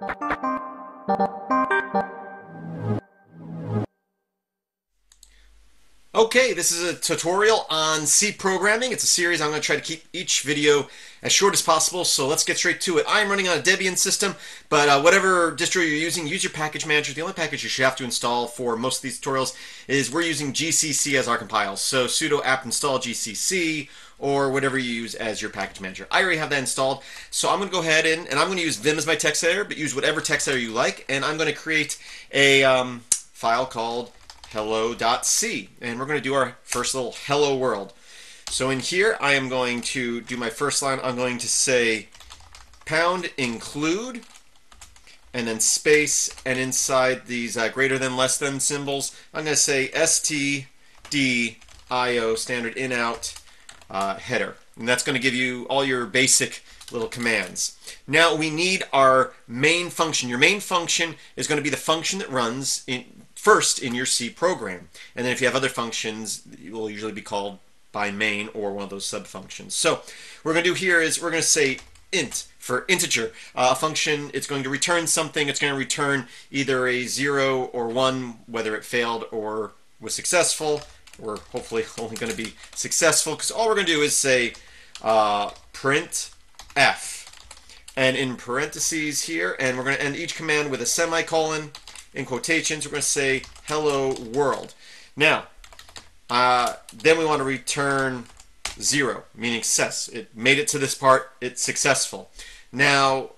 Okay, this is a tutorial on C programming. It's a series. I'm going to try to keep each video as short as possible, so let's get straight to it. I'm running on a Debian system, but uh, whatever distro you're using, use your package manager. The only package you should have to install for most of these tutorials is we're using GCC as our compile. So sudo apt install GCC or whatever you use as your package manager. I already have that installed, so I'm going to go ahead and, and I'm going to use Vim as my text editor, but use whatever text editor you like, and I'm going to create a um, file called hello.c. And we're going to do our first little hello world. So in here, I am going to do my first line. I'm going to say pound include and then space and inside these uh, greater than less than symbols I'm going to say stdio standard in out uh, header and that's going to give you all your basic little commands now we need our main function your main function is going to be the function that runs in first in your C program. And then if you have other functions, it will usually be called by main or one of those subfunctions. So what we're going to do here is we're going to say int for integer. Uh, a function, it's going to return something. It's going to return either a 0 or 1, whether it failed or was successful. We're hopefully only going to be successful because all we're going to do is say uh, print f. And in parentheses here, and we're going to end each command with a semicolon, in quotations, we're going to say hello world. Now, uh, then we want to return zero, meaning success. It made it to this part, it's successful. Now,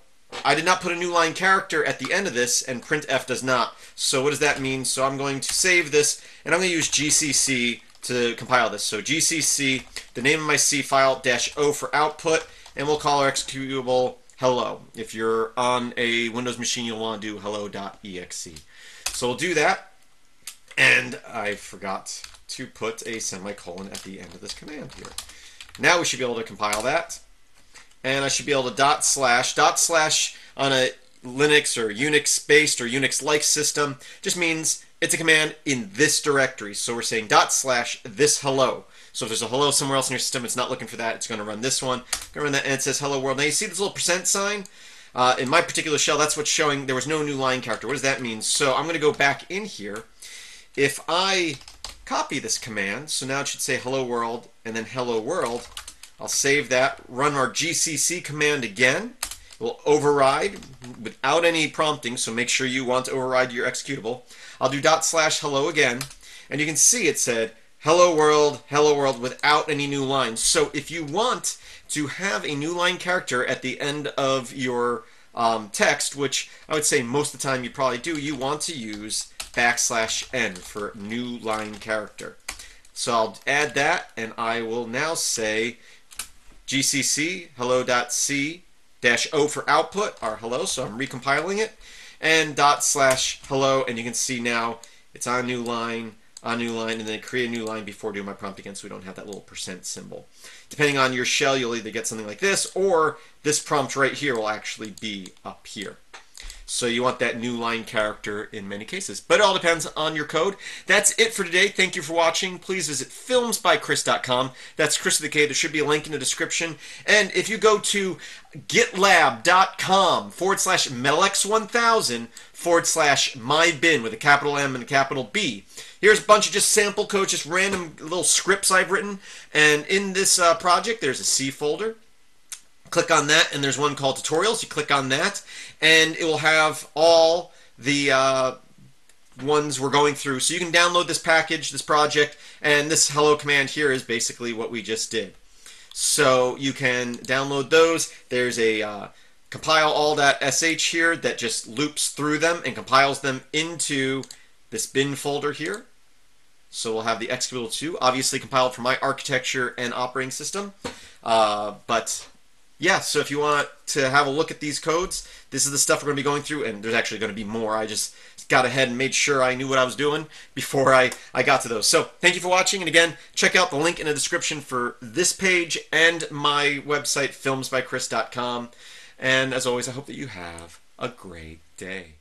I did not put a new line character at the end of this, and printf does not. So what does that mean? So I'm going to save this, and I'm going to use GCC to compile this. So GCC, the name of my C file, dash O for output, and we'll call our executable hello. If you're on a Windows machine, you'll want to do hello.exe. So we'll do that. And I forgot to put a semicolon at the end of this command here. Now we should be able to compile that. And I should be able to dot slash. Dot slash on a Linux or Unix based or Unix like system just means it's a command in this directory. So we're saying dot slash this hello. So if there's a hello somewhere else in your system, it's not looking for that. It's going to run this one. Going to run that, and it says hello world. Now you see this little percent sign? Uh, in my particular shell, that's what's showing there was no new line character. What does that mean? So I'm going to go back in here. If I copy this command, so now it should say hello world and then hello world. I'll save that, run our GCC command again. We'll override without any prompting, so make sure you want to override your executable. I'll do dot slash hello again, and you can see it said hello world, hello world without any new lines. So if you want to have a new line character at the end of your um, text, which I would say most of the time you probably do, you want to use backslash n for new line character. So I'll add that and I will now say gcc hello.c dash o for output, our hello, so I'm recompiling it, and dot slash hello, and you can see now it's on new line, a new line and then create a new line before doing my prompt again so we don't have that little percent symbol. Depending on your shell, you'll either get something like this or this prompt right here will actually be up here. So you want that new line character in many cases. But it all depends on your code. That's it for today. Thank you for watching. Please visit filmsbykris.com. That's with a K. There should be a link in the description. And if you go to gitlab.com forward slash metalx1000 forward slash mybin with a capital M and a capital B, Here's a bunch of just sample code, just random little scripts I've written. And in this uh, project, there's a C folder. Click on that, and there's one called tutorials. You click on that, and it will have all the uh, ones we're going through. So you can download this package, this project, and this hello command here is basically what we just did. So you can download those. There's a uh, compile sh here that just loops through them and compiles them into this bin folder here. So we'll have the executable 2, obviously compiled for my architecture and operating system. Uh, but yeah, so if you want to have a look at these codes, this is the stuff we're going to be going through, and there's actually going to be more. I just got ahead and made sure I knew what I was doing before I, I got to those. So thank you for watching, and again, check out the link in the description for this page and my website, filmsbykris.com. And as always, I hope that you have a great day.